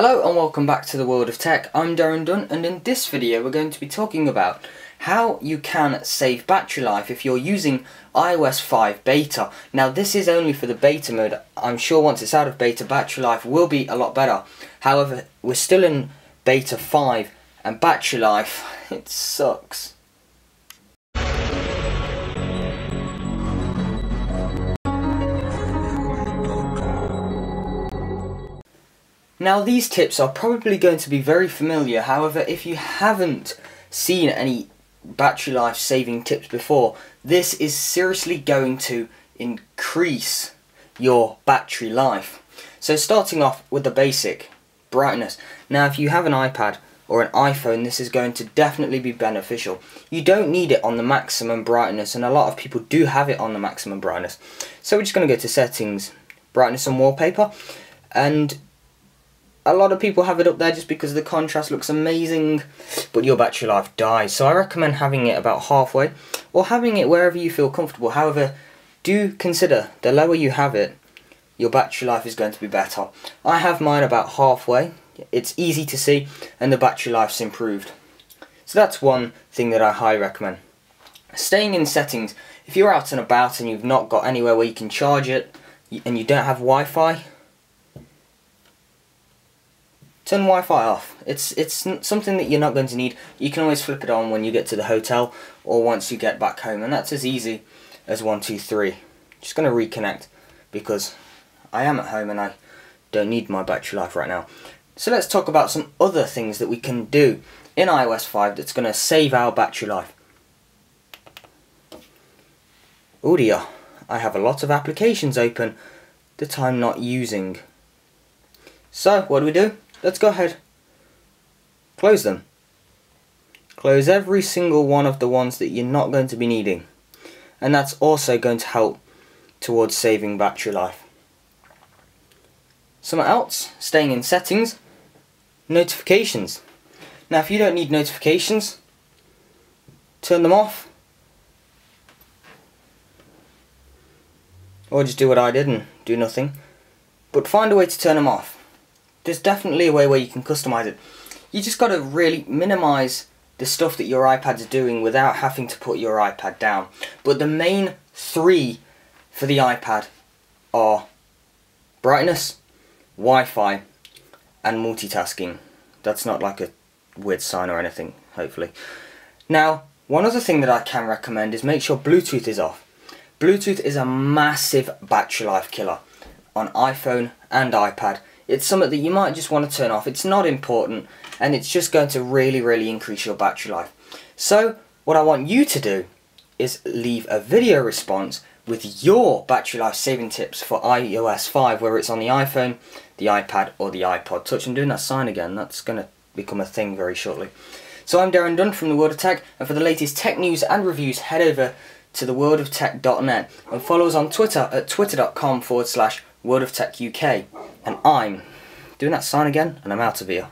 Hello and welcome back to the world of tech. I'm Darren Dunn and in this video we're going to be talking about how you can save battery life if you're using iOS 5 beta. Now this is only for the beta mode. I'm sure once it's out of beta battery life will be a lot better. However, we're still in beta 5 and battery life, it sucks. Now these tips are probably going to be very familiar, however if you haven't seen any battery life saving tips before, this is seriously going to increase your battery life. So starting off with the basic, brightness. Now if you have an iPad or an iPhone this is going to definitely be beneficial. You don't need it on the maximum brightness and a lot of people do have it on the maximum brightness. So we're just going to go to settings, brightness and wallpaper and a lot of people have it up there just because the contrast looks amazing, but your battery life dies. So I recommend having it about halfway, or having it wherever you feel comfortable. However, do consider the lower you have it, your battery life is going to be better. I have mine about halfway. It's easy to see, and the battery life's improved. So that's one thing that I highly recommend. Staying in settings, if you're out and about and you've not got anywhere where you can charge it, and you don't have Wi-Fi, turn Wi-Fi off. It's it's something that you're not going to need. You can always flip it on when you get to the hotel or once you get back home, and that's as easy as one, two, three. Just going to reconnect because I am at home and I don't need my battery life right now. So let's talk about some other things that we can do in iOS 5 that's going to save our battery life. Oh dear, I have a lot of applications open that I'm not using. So, what do we do? Let's go ahead, close them. Close every single one of the ones that you're not going to be needing. And that's also going to help towards saving battery life. Something else, staying in settings, notifications. Now if you don't need notifications, turn them off. Or just do what I did and do nothing. But find a way to turn them off there's definitely a way where you can customize it. You just got to really minimize the stuff that your iPad's doing without having to put your iPad down. But the main three for the iPad are brightness, Wi-Fi, and multitasking. That's not like a weird sign or anything, hopefully. Now, one other thing that I can recommend is make sure Bluetooth is off. Bluetooth is a massive battery life killer on iPhone and iPad it's something that you might just want to turn off. It's not important and it's just going to really, really increase your battery life. So what I want you to do is leave a video response with your battery life saving tips for iOS 5, whether it's on the iPhone, the iPad or the iPod Touch. I'm doing that sign again, that's going to become a thing very shortly. So I'm Darren Dunn from The World of Tech, and for the latest tech news and reviews, head over to theworldoftech.net and follow us on Twitter at twitter.com forward slash worldoftechuk. And I'm doing that sign again, and I'm out of here.